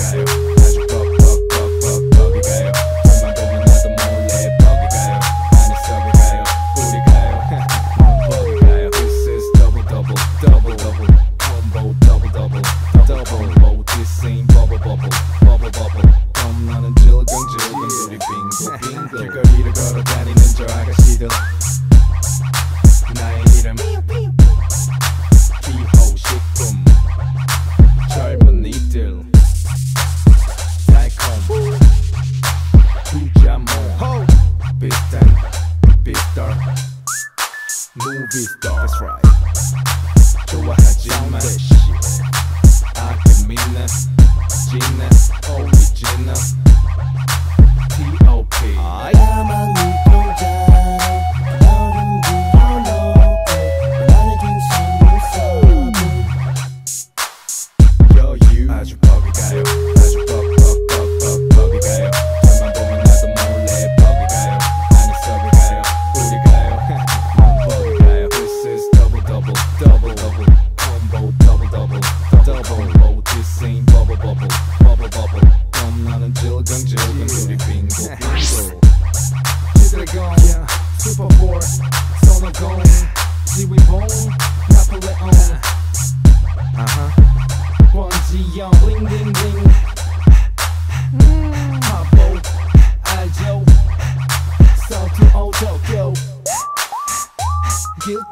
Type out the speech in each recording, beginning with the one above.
every day. beat. That's right. Yo, I had I can mean it.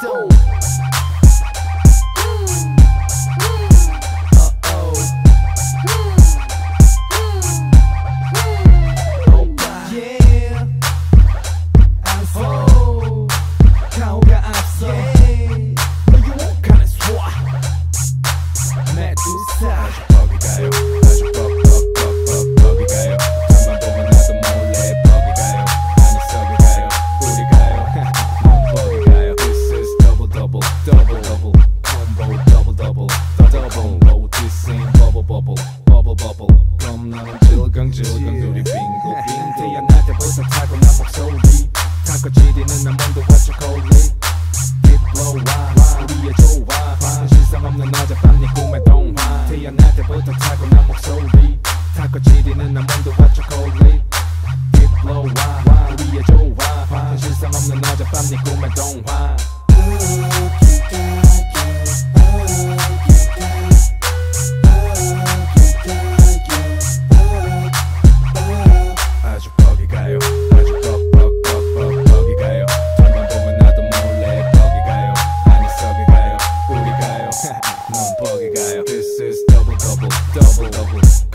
don't. 자꾸 지리는 난 먼저 외쳐 콜리 빛로와 우리의 조화. 실상 없는 어젯밤 네 꿈의 동화. 태어날 때부터 타고난 목소리. 자꾸 그 지리는 난 먼저 외쳐 콜리 빛로와 우리의 조화. 실상 없는 어젯밤 네 꿈의 동화. This is double, double, double, double.